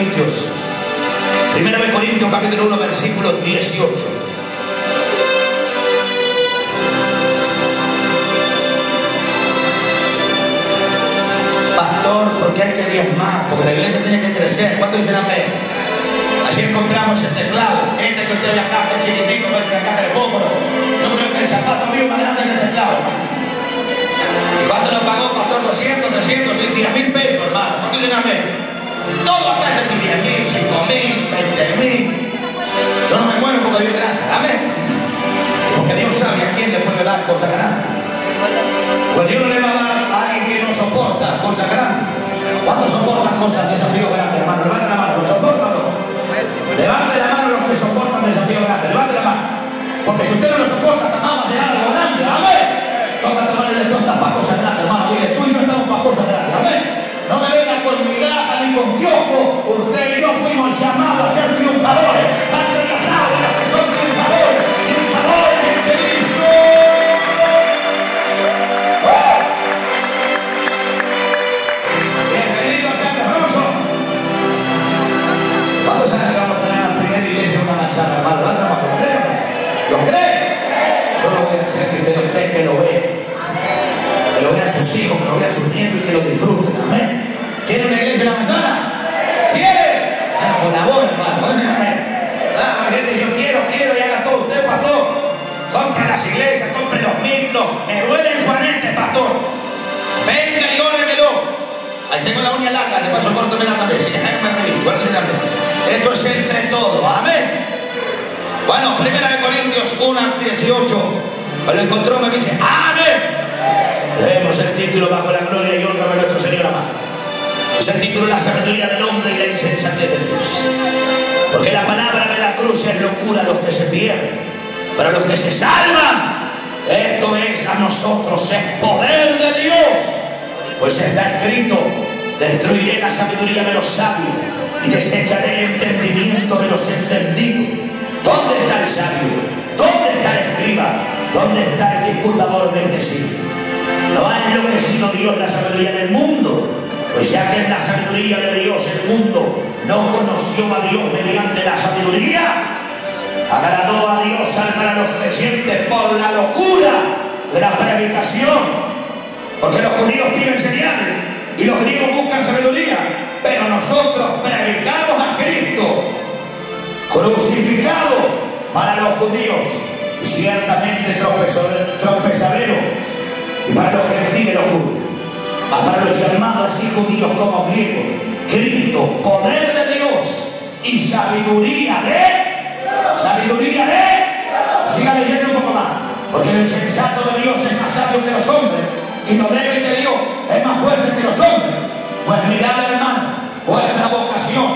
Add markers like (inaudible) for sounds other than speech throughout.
Corintios. Primera de Corintios capítulo 1 versículo 18. Pastor, porque hay que diezmar, porque la iglesia tiene que crecer. ¿Cuánto dicen amén? Así encontramos el teclado. Este que usted ve acá, que es chiquitico, que es una caja de fósforo. Yo creo que el zapato mío es más grande que el teclado. ¿Y cuánto lo pagó, pastor? 200, 300, 10 mil pesos, hermano. ¿Cuánto dicen amén? Todo acá así, 10 mil, 5 mil, 20 mil. Yo no me muero porque Dios grande. Amén. Porque Dios sabe a quién le puede dar cosas grandes. Pues Dios no le va a dar a alguien que no soporta cosas grandes. ¿Cuántos soportan cosas, desafíos grandes, hermano? Compre las iglesias, compre los micros. Me duele el juanete, pastor. Venga y óremelo. Ahí tengo la uña larga, de paso corto la también. Si déjame reír, bueno. Esto es entre todos, amén. Bueno, primera de Corintios 1, 18. Me lo encontró, me dice, amén. Leemos el título bajo la gloria y honra de nuestro Señor amado. Es el título La sabiduría del hombre y la insensatez de Dios. Porque la palabra de la cruz es locura a los que se pierden. Pero los que se salvan, esto es a nosotros, es poder de Dios. Pues está escrito, destruiré la sabiduría de los sabios y desecharé el entendimiento de los entendidos. ¿Dónde está el sabio? ¿Dónde está el escriba? ¿Dónde está el disputador del deseo? No ha enloquecido Dios la sabiduría del mundo, pues ya que en la sabiduría de Dios el mundo no conoció a Dios mediante la sabiduría, agradó a Dios salvar a los creyentes por la locura de la predicación. Porque los judíos piden señales y los griegos buscan sabiduría, pero nosotros predicamos a Cristo crucificado para los judíos y ciertamente tropezadero y para los gentiles locura. Mas para los llamados así judíos como griegos, Cristo, poder de Dios y sabiduría de sabiduría de siga leyendo un poco más, porque el insensato de Dios es más sabio que los hombres y lo débil de Dios es más fuerte que los hombres. Pues mirad, hermano, vuestra vocación,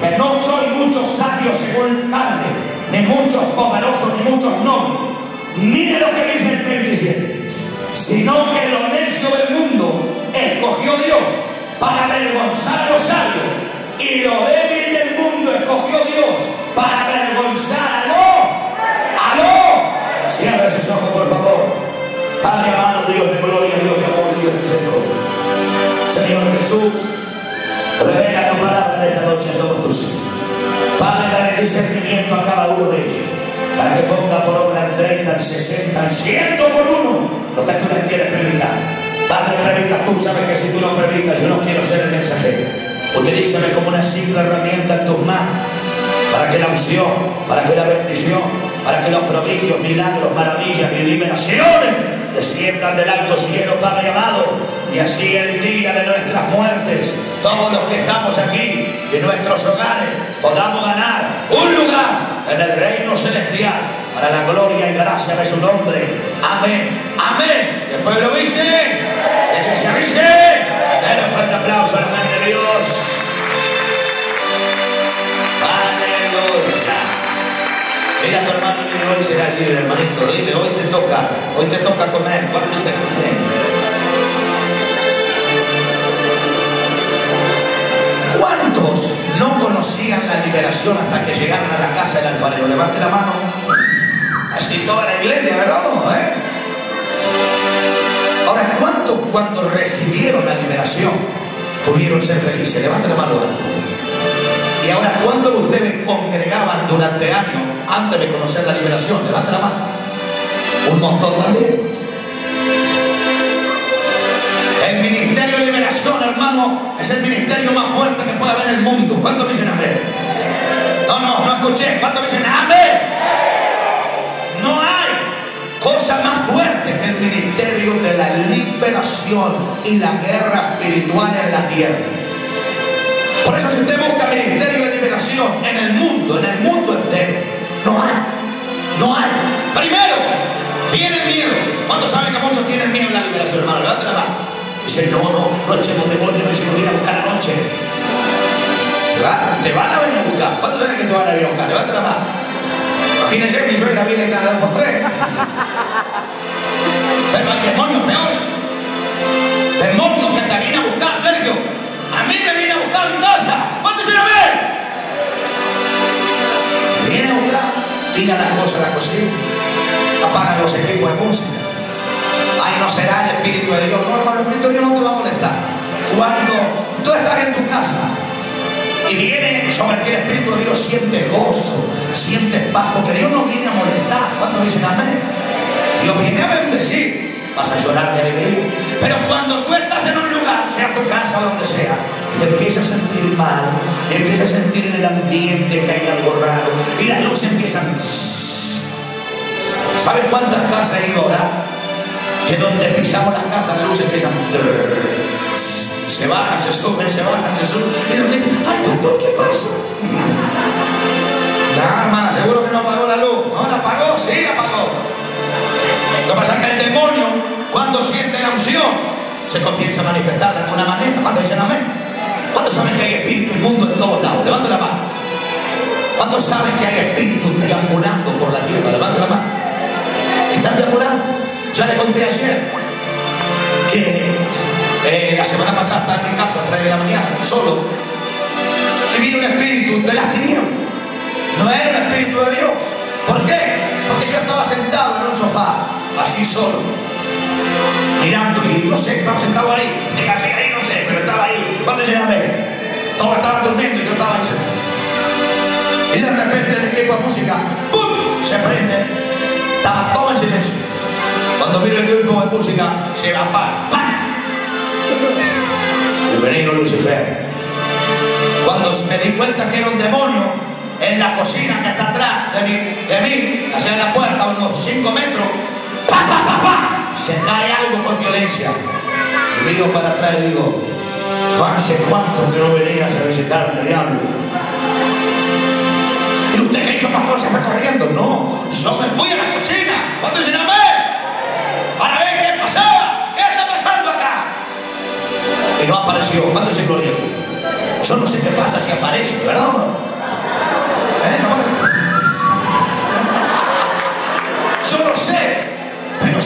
que no soy muchos sabios según carne, ni muchos poderosos, ni muchos nobles. Mire lo que dice el 27. Sino que lo necio del mundo escogió Dios para avergonzar a los sabios. Y lo débil del mundo escogió Dios para avergonzar a lo, a lo. Cierra esos ojos, por favor. Padre amado, Dios de gloria, Dios de amor, Dios de misericordia. Señor Jesús, revela tu palabra en esta noche a todos tus hijos. Padre, dale discernimiento a cada uno de ellos, para que ponga por obra el 30, el 60, el 100 por uno, lo que tú les quieres predicar. Padre, predica tú, sabes que si tú no predicas, yo no quiero ser el mensajero. Utilízame como una simple herramienta en tus manos, que la unción, para que la bendición, para que los prodigios, milagros, maravillas y liberaciones desciendan del alto cielo, Padre amado, y así el día de nuestras muertes, todos los que estamos aquí, de nuestros hogares, podamos ganar un lugar en el reino celestial para la gloria y gracia de su nombre. Amén, amén. El pueblo dice, la iglesia dice, denle un fuerte aplauso a la mente de Dios. Mira tu hermano y hoy serás libre, hermanito. Dile, hoy te toca, hoy te toca comer. ¿Cuándo comer? ¿Cuántos no conocían la liberación hasta que llegaron a la casa del alfarero? Levante la mano. Así toda la iglesia, ¿verdad? ¿Eh? Ahora, ¿cuántos cuando recibieron la liberación pudieron ser felices? Levante la mano alto. durante años antes de conocer la liberación? Levante la mano. Un montón también. El ministerio de liberación, hermano, es el ministerio más fuerte que puede haber en el mundo. ¿Cuántos dicen amén? No, no, no escuché. ¿Cuántos dicen amén? No hay cosa más fuerte que el ministerio de la liberación y la guerra espiritual en la tierra. Por eso si usted busca ministerio de liberación en el mundo, en el mundo no hay. No hay. Primero, tienen miedo. ¿Cuántos saben que muchos tienen miedo a la liberación, hermano? Levanten la mano. Dicen, no, no, no echemos demonios, no se viene a buscar la noche. ¿Verdad? Te van a venir a buscar. ¿Cuántos saben que te van a venir a buscar? Levanten la mano. Imagínense, mi suegra viene cada dos por tres. Pero hay demonios peores. Demonios que te vienen a buscar, Sergio. A mí me viene a buscar a mi casa. ¿Cuántos se lo ven? Tira las cosas a la cocina. Apagan los equipos de música. Ay, no será el Espíritu de Dios. No, hermano, el Espíritu de Dios no te va a molestar. Cuando tú estás en tu casa y viene sobre ti el Espíritu de Dios, siente gozo, siente paz, porque Dios no viene a molestar. ¿Cuántos dicen amén? Dios viene a bendecir. Vas a llorar de alegría. Pero cuando tú estás en un lugar, sea tu casa donde sea, te empiezas a sentir mal, empiezas a sentir en el ambiente que hay algo raro, y las luces empiezan. ¿Saben cuántas casas he ido a orar? Que donde pisamos las casas, las luces empiezan. Se bajan, se suben, se bajan, se suben. Y de repente, ay, pastor, ¿qué pasa? (laughs) No, hermana, seguro que no apagó la luz. No, la apagó, sí, la apagó. Lo que pasa es que el demonio, cuando siente la unción, se comienza a manifestar de alguna manera. ¿Cuántos dicen amén? ¿Cuántos saben que hay espíritu inmundo en todos lados? Levante la mano. ¿Cuántos saben que hay espíritus deambulando por la tierra? Levante la mano. ¿Están deambulando? Ya le conté ayer que eh, la semana pasada estaba en mi casa a 3 de la mañana, solo. Y vino un espíritu de las tinieblas. No era un espíritu de Dios. ¿Por qué? Porque yo estaba sentado en un sofá, así solo, mirando y no sé, estaba sentado ahí, me casé ahí, no sé, pero estaba ahí. ¿Cuándo llegué a ver? Todos estaban durmiendo y yo estaba ahí sentado. Y de repente el equipo de música, ¡pum! se prende, estaba todo en silencio. Cuando miro el grupo de música, se va ¡pam! ¡pam! Bienvenido Lucifer. Cuando me di cuenta que era un demonio en la cocina que está atrás de mí, de mí en la puerta, unos 5 metros, Se cae algo con violencia. Y miro para atrás y digo, ¿hace cuánto que no venías a visitarme, diablo? ¿Y usted qué hizo, pastor? ¿Se fue corriendo? No, yo me fui a la cocina. ¿Cuánto se llamé? Para ver qué pasaba. ¿Qué está pasando acá? Y no apareció. ¿Cuánto se gloria? Yo no sé qué pasa si aparece, ¿verdad?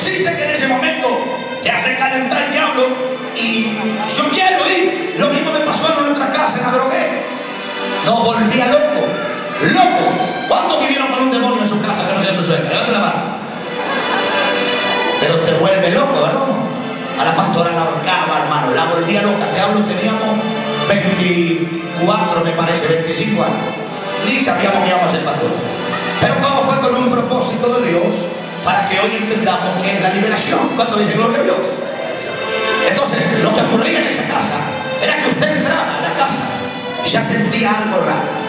Sé que en ese momento te hace calentar el diablo y yo quiero ir. Lo mismo me pasó en otra casa, en la drogué. No, volvía loco, loco. ¿Cuántos vivieron con un demonio en su casa que no sea su suegra? Levante la mano. Pero te vuelve loco, ¿verdad? A la pastora la ahorcaba, hermano, la volvía loca. Te hablo, teníamos 24, me parece, 25 años. Ni sabíamos que íbamos a ser pastor. Pero todo fue con un propósito de Dios para que hoy entendamos que es la liberación. ¿Cuánto dice gloria a Dios? Entonces, lo que ocurría en esa casa era que usted entraba a la casa y ya sentía algo raro.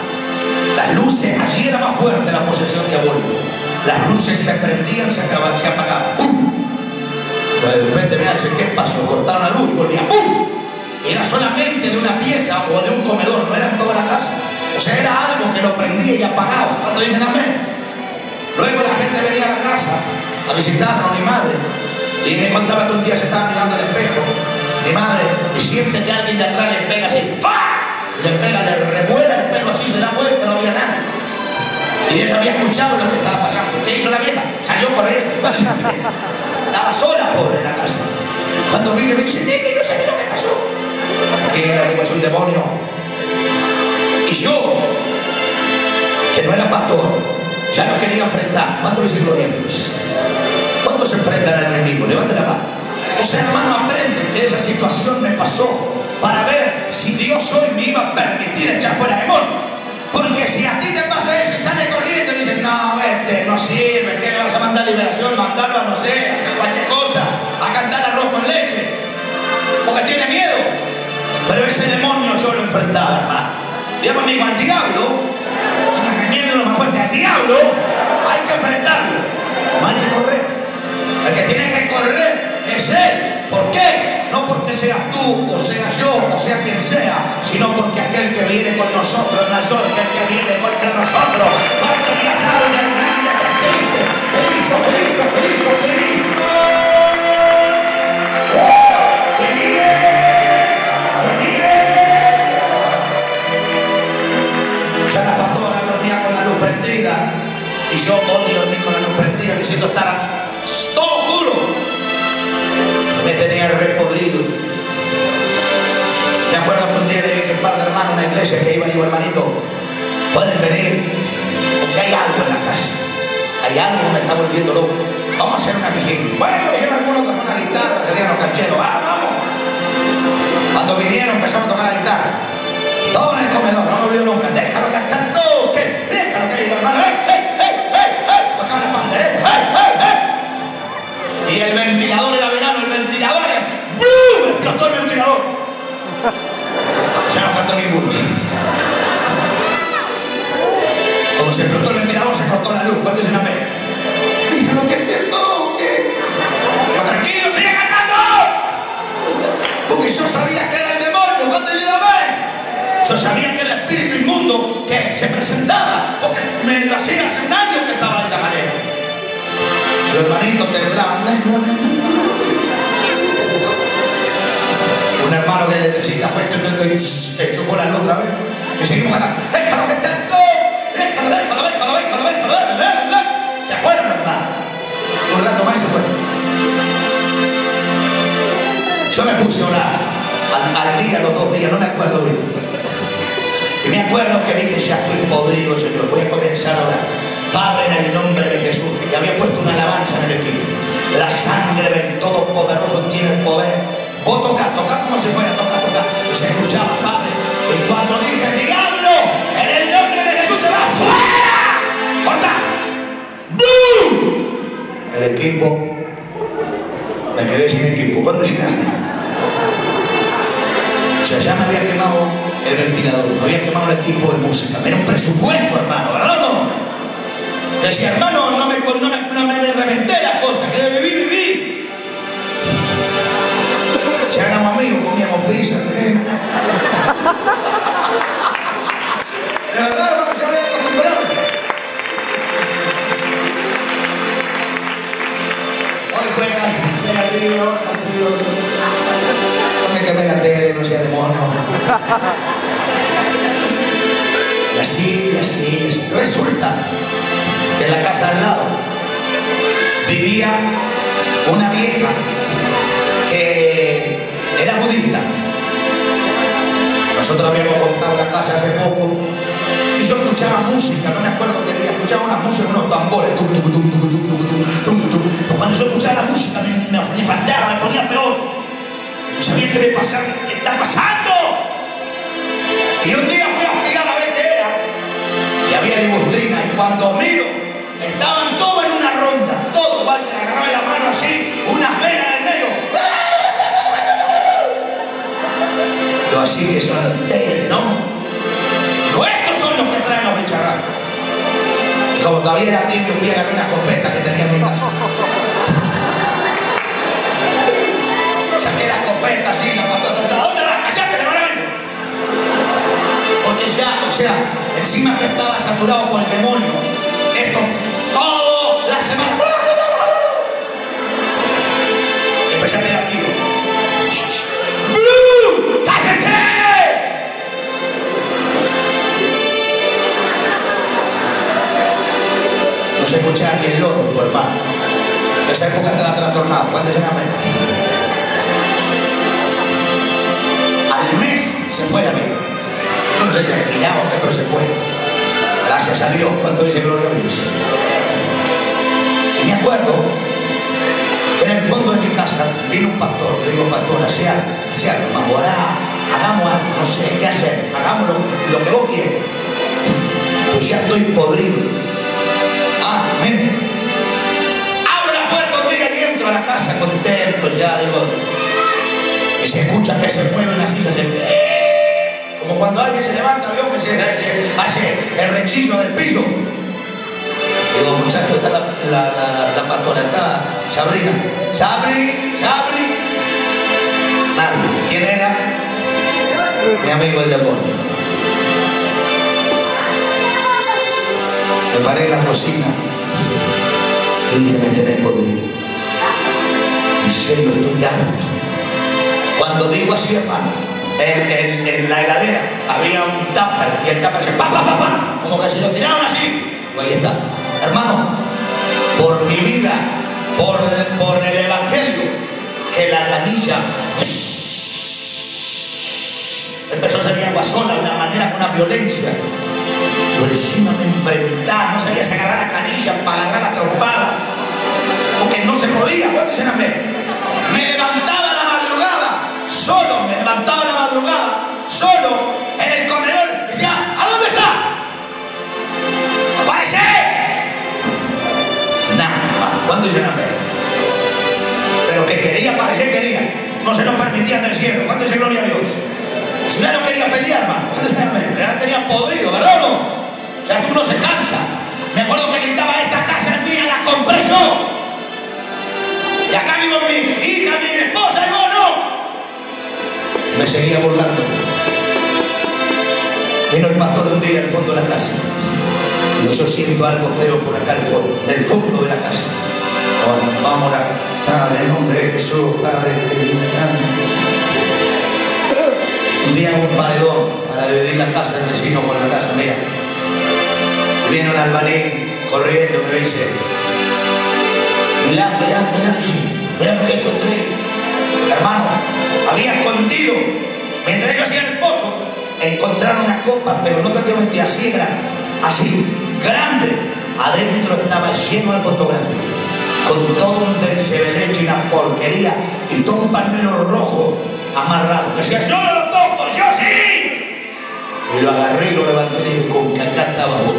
Las luces, allí era más fuerte la posesión diabólica. Las luces se prendían, se acababan, se apagaban. ¡Pum! Entonces, de repente, mira, ¿qué pasó? Cortaron la luz y volvía. ¡Pum! Era solamente de una pieza o de un comedor, no era en toda la casa. O sea, era algo que lo prendía y apagaba. Cuando dicen amén. Luego la gente venía a la casa a visitarnos, mi madre. Y me contaba que un día se estaba mirando al espejo. Mi madre, y siente que alguien de atrás le pega así. ¡Fa! Y le pega, le revuela el pelo así, se da vuelta, no había nada. Y ella había escuchado lo que estaba pasando. ¿Qué hizo la vieja? Salió corriendo. (laughs) Estaba sola, pobre, en la casa. Cuando vine me dice, nene, no sé lo que pasó. Que le digo, es un demonio. Y yo, que no era pastor, ya no quería enfrentar. ¿Cuántos dicen gloria a Dios? ¿Cuántos enfrentan al enemigo? Levanten la mano. O sea, hermano, aprende que esa situación me pasó para ver si Dios hoy me iba a permitir echar fuera demonio. Porque si a ti te pasa eso y sale corriendo y dices, no, vete, no sirve, ¿qué le vas a mandar liberación? Mandarlo a no sé, a hacer cualquier cosa, a cantar arroz con leche. Porque tiene miedo. Pero ese demonio yo lo enfrentaba, hermano. Dígame amigo, al diablo lo más fuerte, al diablo hay que enfrentarlo, no hay que correr. El que tiene que correr es él. ¿Por qué? No porque seas tú, o sea yo, o sea quien sea, sino porque aquel que viene con nosotros es mayor que el que viene contra nosotros. Mi alma es grande que Cristo, Cristo, Cristo, Cristo, y yo odio dormir con la me siento estar todo oscuro me tenía repodrido. Me acuerdo que un día le dije a un par de hermanos en la iglesia que iban y digo, hermanito, pueden venir, porque hay algo en la casa. Hay algo que me está volviendo loco. Vamos a hacer una vigilia. Bueno, dijeron algunos con la guitarra, salían los cancheros. Ah, vamos. Cuando vinieron empezamos a tocar la guitarra. Todo en el comedor, no me olvido nunca. Déjalo cantar todo. ¿Qué? Déjalo que hermano. ¡Hey, explotó ventilador. Ya no faltó ninguno. Como se explotó el ventilador, se cortó la luz. ¿Cuánto se la ve? Dígalo que te toque. Yo tranquilo, sigue cantando. Porque yo sabía que era el demonio. ¿Cuánto se la ve? Yo sabía que el espíritu inmundo que se presentaba, porque me lo hacía hace un año que estaba de esa manera. Pero hermanito temblando. Hermano que de chica fue hecho por la luz otra vez. Y seguimos cantando. Déjalo que todo. Déjalo, déjalo, déjalo, déjalo, déjalo, déjalo. Se fueron, hermano. Un rato más y se fueron. Yo me puse a orar al, al día, los dos días, no me acuerdo bien. Y me acuerdo que dije, ya estoy podrido, Señor, voy a comenzar a orar. Padre, en el nombre de Jesús, y había puesto una alabanza en el equipo. La sangre del Todopoderoso tiene poder. Vos toca, toca como si fuera, toca, toca. Y se escuchaba, Padre. Y cuando dije, diablo, en el nombre de Jesús te vas fuera. ¡Corta! ¡Bum! El equipo, me quedé sin equipo. ¿Cuándo O sea, ya me había quemado el ventilador, me había quemado el equipo de música. Era un presupuesto, hermano, ¿verdad? Decía, hermano, no me, no me, no me reventé pizza, ¿eh? De verdad, hermano, se había acostumbrado. Hoy juegan, juega arriba, partido. No me quemé la tele, no sea demonio. Y así, y así, y así. Resulta que en la casa al lado vivía una vieja era budista. Nosotros habíamos comprado la casa hace poco y yo escuchaba música, no me acuerdo qué día, escuchaba una música, unos tambores. Tum. Pero cuando yo escuchaba la música me, me, me faltaba, me ponía peor. No sabía qué me pasaba, qué está pasando. Y un día fui a espiar a ver qué era. Y había libustrina y cuando miro, estaban todos en una ronda, todos, Walter agarraba la mano así, unas venas Yo así que son ustedes, ¿no? Digo, estos son los que traen los bicharracos. Y como todavía era tiempo, fui a agarrar una escopeta que tenía en mi casa. Saqué la escopeta así, la mató a ¿Dónde vas? ¡Callate, le van a ver! Porque ya, o sea, encima que estaba saturado por el demonio, Dios, cuando dice gloria a Dios. Y me acuerdo en el fondo de mi casa vino un pastor, le digo, pastor, hacé algo, orá, hagamos algo, no sé qué hacer, hagamos lo, que vos quieres. Pues ya estoy podrido. Amén. casa contento ya, digo, y se escucha que se mueve una silla, se, ¡eh! Como cuando alguien se levanta, veo que se, hace el rechillo del piso. Digo, muchacho, está la, la pastora, está Sabrina. Sabri, Sabri. Nadie. ¿Quién era? Mi amigo el demonio. Me paré en la cocina y dije, me tenés podrido. En serio, estoy harto. Cuando digo así, hermano, en, la heladera había un tupper y el tupper se pa, pa, pa, pa, como que se lo tiraron así. Pues ahí está. Hermano, por mi vida, por, por el Evangelio, que la canilla empezó a salir agua sola de una manera, con una violencia. Pero encima me enfrentaba, no sabías agarrar la canilla para agarrar la trompada, porque no se podía. ¿Cuánto dicen amén? Me levantaba la madrugada, solo, me levantaba madrugada, solo, en el comedor, decía, ¿a dónde está? ¡Aparece! Nada, ¿cuánto dicen amén? Pero que quería aparecer, quería. No se lo permitían del cielo. ¿Cuánto dice gloria a Dios? Si ya no quería pelear, hermano. Ya tenía podrido, ¿verdad o no? O sea, que uno se cansa. Me acuerdo que gritaba, esta casa es mía, la compré yo. Y acá vivo mi hija, mi esposa y vos. Me seguía burlando. Vino el pastor un día al fondo de la casa. Y yo siento algo feo por acá al fondo, en el fondo de la casa. Bueno, vamos a orar. Padre, en nombre de Jesús, Padre, un día un paredón para dividir la casa del vecino con la casa mía. Y viene un albanín corriendo me dice, mirá, mirá, mirá, mirá lo que encontré. Hermano, había escondido, mientras yo hacía el pozo, encontraron una copa, pero no prácticamente así era, así, grande. Adentro estaba lleno de fotografías, con todo un tercebelecho y una porquería, y todo un pañuelo rojo amarrado. Me decía, yo no lo toco, yo sí. Y lo agarré y lo levanté y con que acá estaba vos.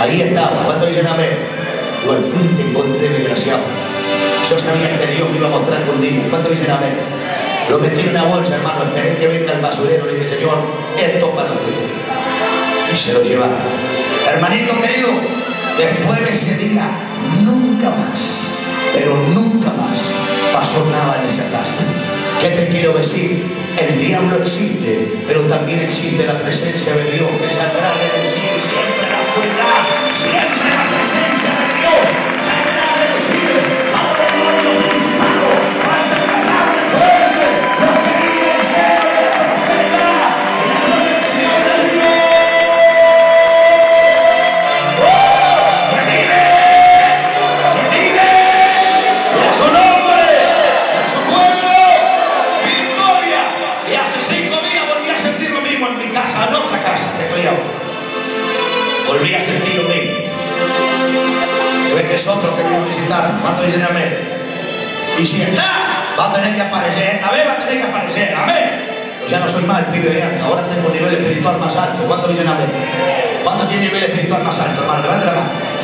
Ahí estaba. ¿Cuánto dicen amén? Yo al fin te encontré, desgraciado. Yo sabía que Dios me iba a mostrar contigo. ¿Cuánto dicen amén? Lo metí en una bolsa, hermano. Esperé que venga el basurero. Le dije, Señor, esto para usted. Y se lo llevaron. Hermanito querido, después de ese día, nunca más, pero nunca más pasó nada en esa casa. ¿Qué te quiero decir? El diablo existe, pero también existe la presencia de Dios que saldrá de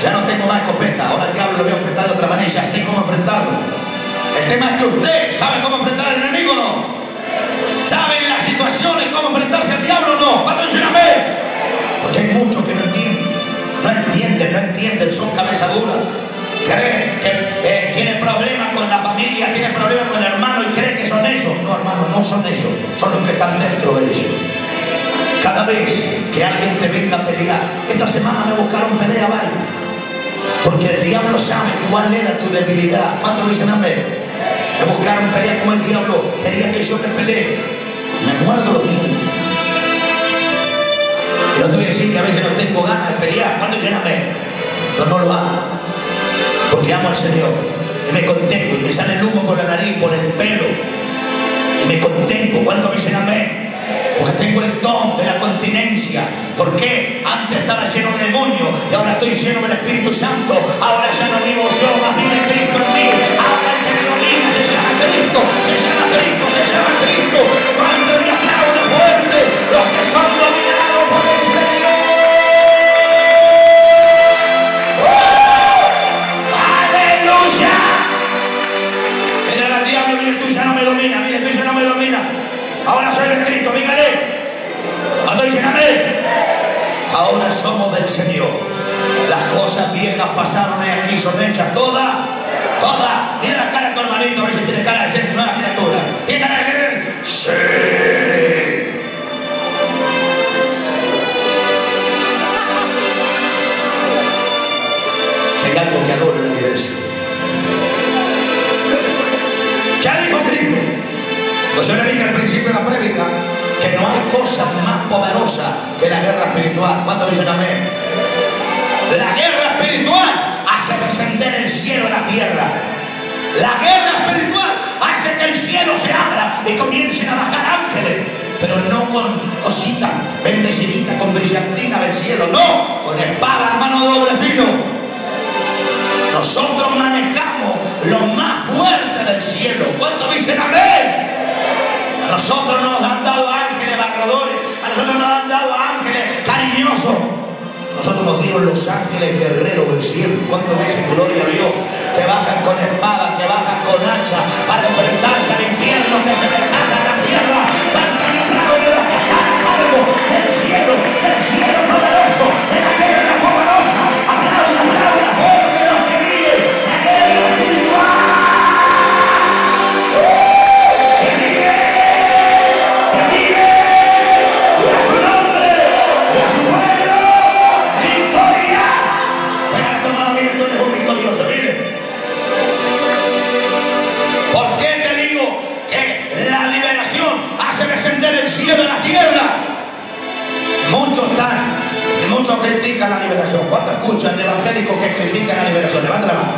Ya no tengo más escopeta. Ahora el diablo lo voy a enfrentar de otra manera y ya sé cómo enfrentarlo. El tema es que usted sabe cómo enfrentar al enemigo o no. ¿Sabe las situaciones cómo enfrentarse al diablo o no? ¿Cuánto dicen amén? Porque hay muchos que no entienden. No entienden, no entienden, son cabeza dura. Creen que eh, tienen problemas con la familia, tienen problemas con el hermano y creen que son ellos. No, hermano, no son ellos, son los que están dentro de ellos. Cada vez que alguien te venga a pelear, esta semana me buscaron pelea varias. Porque el diablo sabe cuál era tu debilidad. ¿Cuánto dicen amén? Me buscaron pelear como el diablo. Quería que yo me pelee. Me muerdo los dientes. Y no te voy a decir que a veces no tengo ganas de pelear. ¿Cuánto dicen amén? Pero no lo hago. Porque amo al Señor. Y me contengo. Y me sale el humo por la nariz, por el pelo. Y me contengo. ¿Cuánto dicen amén? Porque tengo el don de la continencia. ¿Por qué? Antes estaba lleno de demonios y ahora estoy lleno del Espíritu Santo. Ahora ya no vivo yo, más vive Cristo en mí. Ahora el que me domina se llama Cristo, se llama Cristo, se llama Cristo. Cuando me aplaude fuerte, los que son amén, ahora somos del Señor. Las cosas viejas pasaron aquí son hechas todas, todas. Mira la cara de tu hermanito, a ver si tiene cara yo le dije al principio de la prédica que no hay cosa más poderosa que la guerra espiritual. ¿Cuántos dicen amén? La guerra espiritual hace descender el cielo a la tierra. La guerra espiritual hace que el cielo se abra y comiencen a bajar ángeles. Pero no con cositas bendeciditas, con brillantina del cielo. No, con espada, hermano doble filo. Nosotros manejamos lo más fuerte del cielo. ¿Cuántos dicen amén? Nosotros nos han dado ángeles barradores, a nosotros nos han dado ángeles cariñosos. Nosotros nos dieron los ángeles guerreros del cielo. ¿Cuántos dicen gloria a Dios? Que bajan con espada, que bajan con hacha para enfrentarse al infierno que se desata en la tierra. Para que los hace descender el cielo a la tierra? Muchos están y muchos critican la liberación. ¿Cuántos escuchan de evangélicos que critican la liberación? Levanta la mano.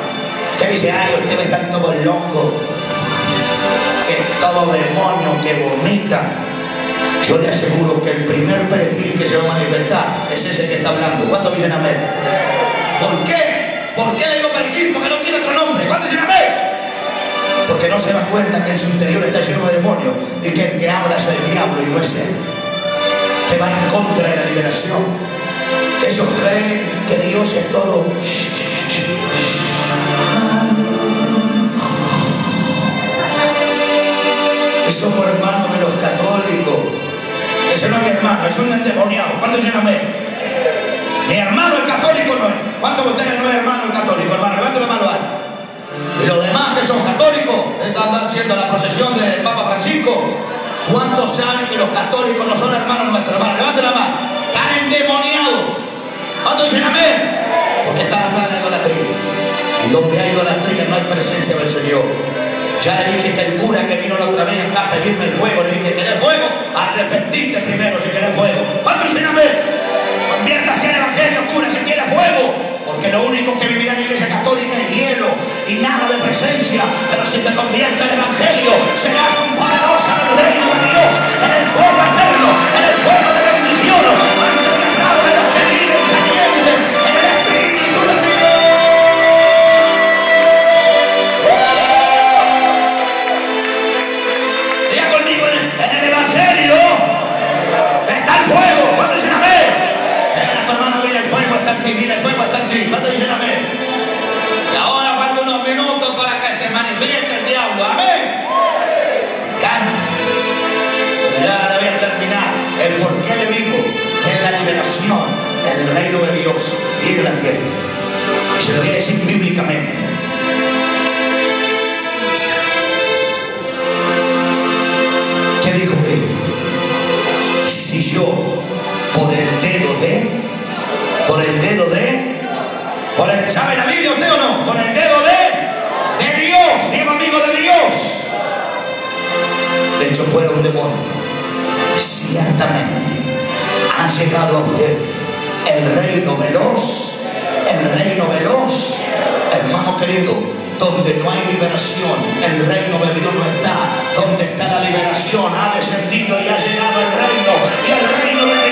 Que dice, ay, ustedes están todos locos. Que todo demonio que vomita. Yo le aseguro que el primer perejil que se va a manifestar es ese que está hablando. ¿Cuántos dicen amén? ¿Por qué? ¿Por qué le digo perejil? Porque no tiene otro nombre. ¿Cuántos dicen amén? Porque no se da cuenta que en su interior está lleno de demonios y que el que habla es el diablo y no es él, que va en contra de la liberación. Ellos creen que Dios es todo. Y somos hermanos de los católicos. Ese no es mi hermano, es un endemoniado. ¿Cuántos dicen amén? Mi hermano el católico no es. ¿Cuántos de ustedes no es hermano el católico, hermano? Levanten la mano. Y los demás que son están haciendo la procesión del Papa Francisco. ¿Cuántos saben que los católicos no son hermanos nuestros? Hermanos, levanten la mano. Están endemoniados. ¿Cuántos dicen amén? Porque están atrás de la idolatría. Y donde hay idolatría no hay presencia del Señor. Ya le dije que el cura que vino la otra vez acá a pedirme el fuego, le dije, ¿querés fuego? Arrepentite primero si querés fuego. ¿Cuántos dicen amén? Evangelio, cura, si quiere fuego. Porque lo único que vivirá en la iglesia católica es hielo y nada de presencia. Pero si te convierte al evangelio, serás un poderoso en el reino de Dios, en el fuego eterno, en el fuego de bendición. Por el dedo de, por el, ¿sabe la Biblia usted o no? Por el dedo de, de Dios, diga conmigo de Dios. De hecho fuera un demonio. Ciertamente ha llegado a usted el reino veloz, el reino veloz, hermano querido, donde no hay liberación, el reino de Dios no está, donde está la liberación, ha descendido y ha llegado el reino, y el reino de